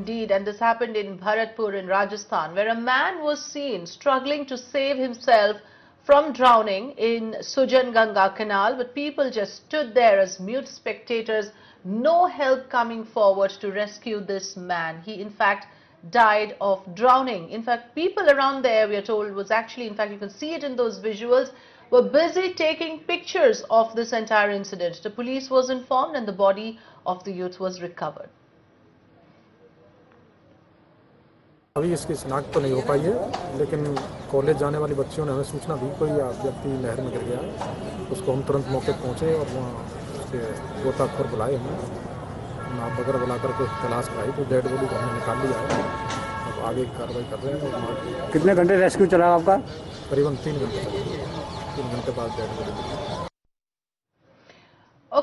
Indeed, and this happened in Bharatpur in Rajasthan, where a man was seen struggling to save himself from drowning in Sujan Ganga Canal, but people just stood there as mute spectators, no help coming forward to rescue this man. He, in fact, died of drowning. In fact, people around there, we are told, was actually, in fact, you can see it in those visuals, were busy taking pictures of this entire incident. The police was informed and the body of the youth was recovered. अभी इसकी शिनाख्त तो नहीं हो पाई है लेकिन college जाने वाली बच्चियों ने हमें सूचना दी कोई व्यक्ति नहर में गिर गया है उसको हम तुरंत मौके पर पहुँचे और वहाँ उसके गोताखोर बुलाए हमने। नाव वगैरह बुला करके तलाश कराई तो डेड बॉडी को हमने निकाल लिया। है अब आगे कार्रवाई कर रहे हैं। कितने घंटे रेस्क्यू चला आपका? करीबन तीन घंटे तीन घंटे बाद dead body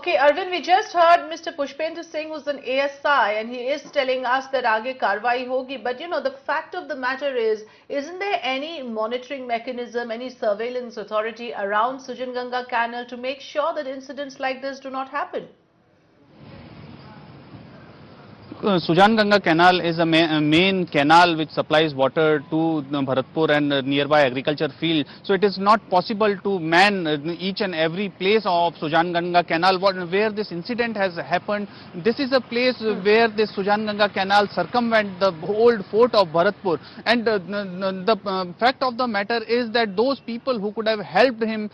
Okay, Arvind, we just heard Mr. Pushpendra Singh, who's an ASI, and he is telling us that aage karwai hogi. But you know, the fact of the matter is, isn't there any monitoring mechanism, any surveillance authority around Sujan Canal to make sure that incidents like this do not happen? Uh, Sujan Ganga Canal is a, ma a, main canal which supplies water to Bharatpur and uh, nearby agriculture field. So it is not possible to man uh, each and every place of Sujan Ganga Canal what, where this incident has happened. This is a place where this Sujan Ganga Canal circumvent the old fort of Bharatpur. And uh, the, the fact of the matter is that those people who could have helped him,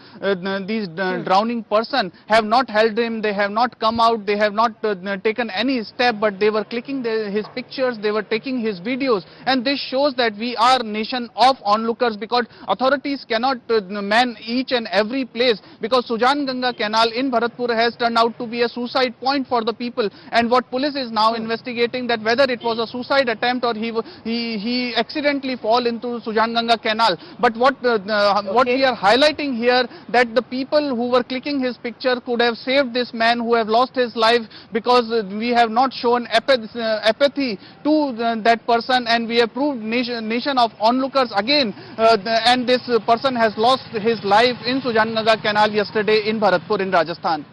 these hmm. drowning person, have not helped him. They have not come out. They have not taken any step, but they were clicking the, his pictures, they were taking his videos and this shows that we are nation of onlookers because authorities cannot uh, man each and every place because Sujan Ganga canal in Bharatpur has turned out to be a suicide point for the people and what police is now hmm. investigating that whether it was a suicide attempt or he he, he accidentally fall into Sujan Ganga canal but what uh, uh, okay. what we are highlighting here that the people who were clicking his picture could have saved this man who have lost his life because we have not shown apathy apathy to uh, that person and we have proved nation, nation of onlookers again uh, and this person has lost his life in Sujan Ganga canal yesterday in Bharatpur in Rajasthan.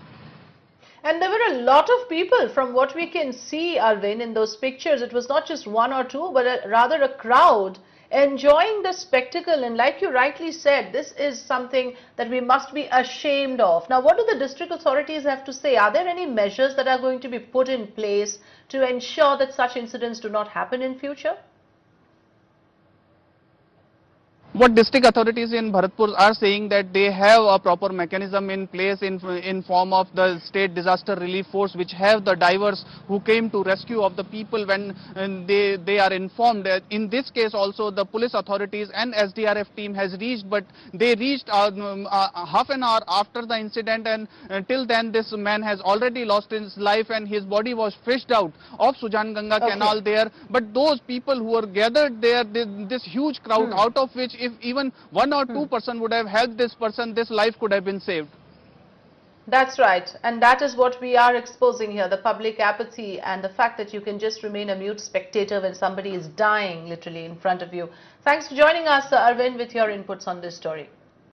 And there were a lot of people from what we can see, Arvind, in those pictures. It was not just one or two, but a, rather a crowd enjoying the spectacle and like you rightly said this is something that we must be ashamed of. Now what do the district authorities have to say? Are there any measures that are going to be put in place to ensure that such incidents do not happen in future what district authorities in Bharatpur are saying that they have a proper mechanism in place in, in form of the state disaster relief force which have the divers who came to rescue of the people when they, they are informed. In this case also the police authorities and SDRF team has reached but they reached uh, uh, half an hour after the incident and uh, till then this man has already lost his life and his body was fished out of Sujan Ganga okay. canal there. But those people who were gathered there, this huge crowd hmm. out of which if even one or two hmm. person would have helped this person, this life could have been saved. That's right. And that is what we are exposing here, the public apathy and the fact that you can just remain a mute spectator when somebody is dying literally in front of you. Thanks for joining us, Arvind, with your inputs on this story.